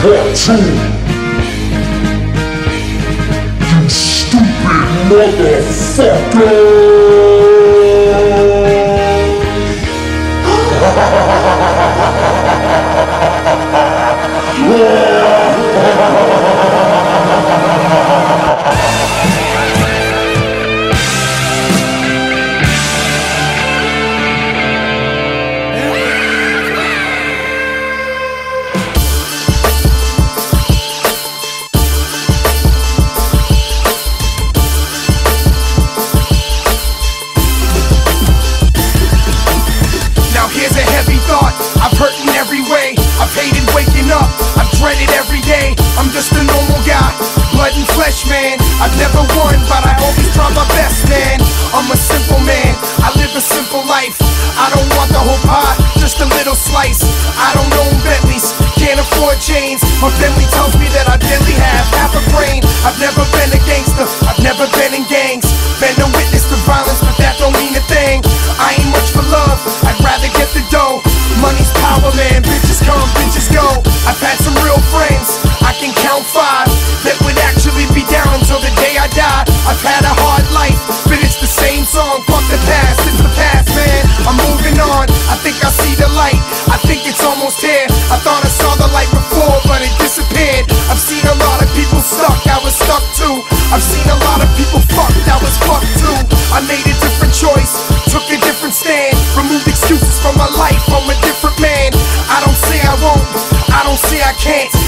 cartoon. You stupid motherfucker! pie, just a little slice. I don't own Bentleys, can't afford chains. My family tells me that I barely have half a brain. I've never been a gangster, plan. Excuses from my life, I'm a different man. I don't say I won't, I don't say I can't.